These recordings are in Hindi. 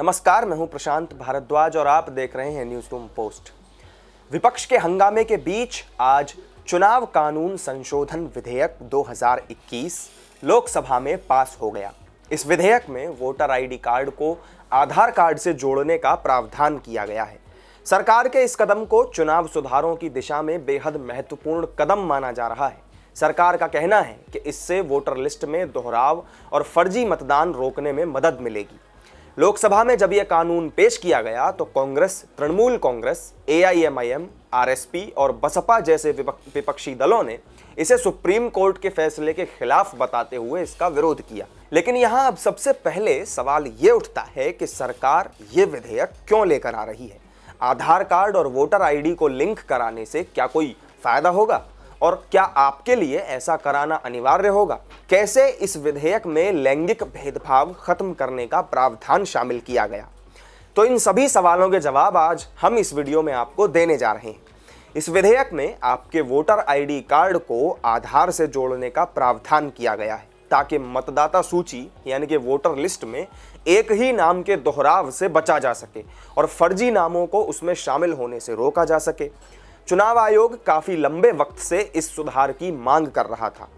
नमस्कार, मैं हूँ प्रशांत भारद्वाज और आप देख रहे हैं न्यूज़ रूम पोस्ट। विपक्ष के हंगामे के बीच आज चुनाव कानून संशोधन विधेयक 2021 लोकसभा में पास हो गया। इस विधेयक में वोटर आईडी कार्ड को आधार कार्ड से जोड़ने का प्रावधान किया गया है। सरकार के इस कदम को चुनाव सुधारों की दिशा में बेहद महत्वपूर्ण कदम माना जा रहा है। सरकार का कहना है कि इससे वोटर लिस्ट में दोहराव और फर्जी मतदान रोकने में मदद मिलेगी। लोकसभा में जब यह कानून पेश किया गया तो कांग्रेस, तृणमूल कांग्रेस एआईएमआईएम आरएसपी और बसपा जैसे विपक्षी दलों ने इसे सुप्रीम कोर्ट के फैसले के खिलाफ बताते हुए इसका विरोध किया। लेकिन यहाँ अब सबसे पहले सवाल ये उठता है कि सरकार ये विधेयक क्यों लेकर आ रही है? आधार कार्ड और वोटर आईडी को लिंक कराने से क्या कोई फ़ायदा होगा? और क्या आपके लिए ऐसा कराना अनिवार्य होगा? कैसे इस विधेयक में लैंगिक भेदभाव खत्म करने का प्रावधान शामिल किया गया? तो इन सभी सवालों के जवाब आज हम इस वीडियो में आपको देने जा रहे हैं। इस विधेयक में आपके वोटर आईडी कार्ड को आधार से जोड़ने का प्रावधान किया गया है, ताकि मतदाता सूची, यानी कि वोटर लिस्ट में एक ही नाम के दोहराव से बचा जा सके और फर्जी नामों को उसमें शामिल होने से रोका जा सके। चुनाव आयोग काफ़ी लंबे वक्त से इस सुधार की मांग कर रहा था।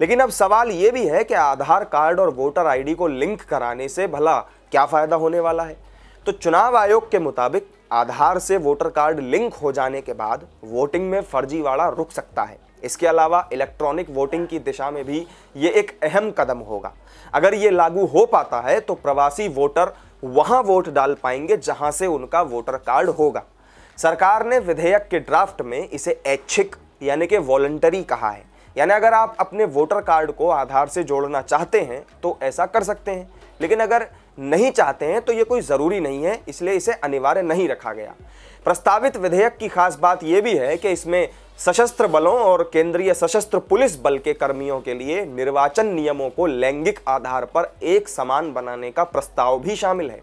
लेकिन अब सवाल यह भी है कि आधार कार्ड और वोटर आईडी को लिंक कराने से भला क्या फ़ायदा होने वाला है? तो चुनाव आयोग के मुताबिक आधार से वोटर कार्ड लिंक हो जाने के बाद वोटिंग में फर्जीवाड़ा रुक सकता है। इसके अलावा इलेक्ट्रॉनिक वोटिंग की दिशा में भी ये एक अहम कदम होगा। अगर ये लागू हो पाता है तो प्रवासी वोटर वहाँ वोट डाल पाएँगे जहाँ से उनका वोटर कार्ड होगा। सरकार ने विधेयक के ड्राफ्ट में इसे ऐच्छिक, यानी कि वॉलंटरी कहा है। यानी अगर आप अपने वोटर कार्ड को आधार से जोड़ना चाहते हैं तो ऐसा कर सकते हैं। लेकिन अगर नहीं चाहते हैं तो ये कोई ज़रूरी नहीं है, इसलिए इसे अनिवार्य नहीं रखा गया। प्रस्तावित विधेयक की खास बात यह भी है कि इसमें सशस्त्र बलों और केंद्रीय सशस्त्र पुलिस बल के कर्मियों के लिए निर्वाचन नियमों को लैंगिक आधार पर एक समान बनाने का प्रस्ताव भी शामिल है।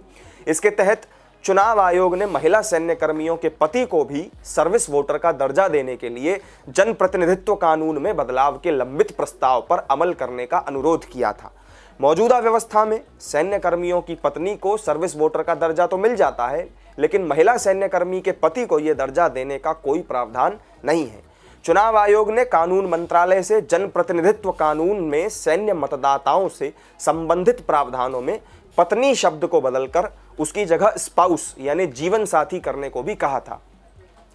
इसके तहत चुनाव आयोग ने महिला सैन्य कर्मियों के पति को भी सर्विस वोटर का दर्जा देने के लिए जनप्रतिनिधित्व कानून में बदलाव के लंबित प्रस्ताव पर अमल करने का अनुरोध किया था। मौजूदा व्यवस्था में सैन्य कर्मियों की पत्नी को सर्विस वोटर का दर्जा तो मिल जाता है, लेकिन महिला सैन्य कर्मी के पति को यह दर्जा देने का कोई प्रावधान नहीं है। चुनाव आयोग ने कानून मंत्रालय से जनप्रतिनिधित्व कानून में सैन्य मतदाताओं से संबंधित प्रावधानों में पत्नी शब्द को बदलकर उसकी जगह स्पाउस यानी जीवन साथी करने को भी कहा था।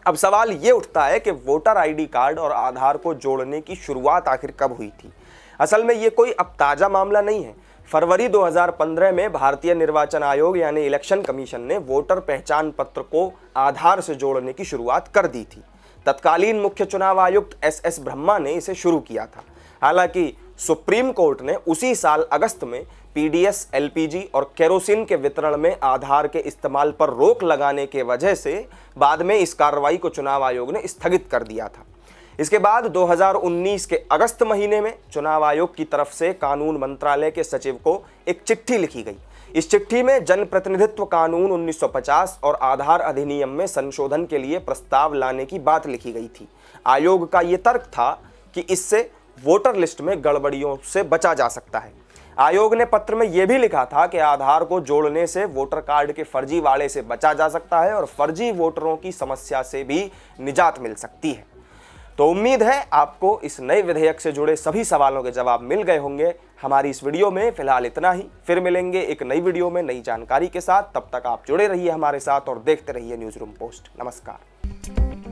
अब सवाल ये उठता है कि वोटर आईडी कार्ड और आधार को जोड़ने की शुरुआत आखिर कब हुई थी? असल में ये कोई अब ताज़ा मामला नहीं है। फरवरी 2015 में भारतीय निर्वाचन आयोग, यानी इलेक्शन कमीशन ने वोटर पहचान पत्र को आधार से जोड़ने की शुरुआत कर दी थी। तत्कालीन मुख्य चुनाव आयुक्त एस एस ब्रह्मा ने इसे शुरू किया था। हालाँकि सुप्रीम कोर्ट ने उसी साल अगस्त में पीडीएस, एलपीजी और केरोसिन के वितरण में आधार के इस्तेमाल पर रोक लगाने के वजह से बाद में इस कार्रवाई को चुनाव आयोग ने स्थगित कर दिया था। इसके बाद 2019 के अगस्त महीने में चुनाव आयोग की तरफ़ से कानून मंत्रालय के सचिव को एक चिट्ठी लिखी गई। इस चिट्ठी में जनप्रतिनिधित्व कानून 1950 और आधार अधिनियम में संशोधन के लिए प्रस्ताव लाने की बात लिखी गई थी। आयोग का ये तर्क था कि इससे वोटर लिस्ट में गड़बड़ियों से बचा जा सकता है। आयोग ने पत्र में यह भी लिखा था कि आधार को जोड़ने से वोटर कार्ड के फर्जी वाले से बचा जा सकता है और फर्जी वोटरों की समस्या से भी निजात मिल सकती है। तो उम्मीद है आपको इस नए विधेयक से जुड़े सभी सवालों के जवाब मिल गए होंगे। हमारी इस वीडियो में फ़िलहाल इतना ही। फिर मिलेंगे एक नई वीडियो में नई जानकारी के साथ। तब तक आप जुड़े रहिए हमारे साथ और देखते रहिए न्यूज़ रूम पोस्ट नमस्कार।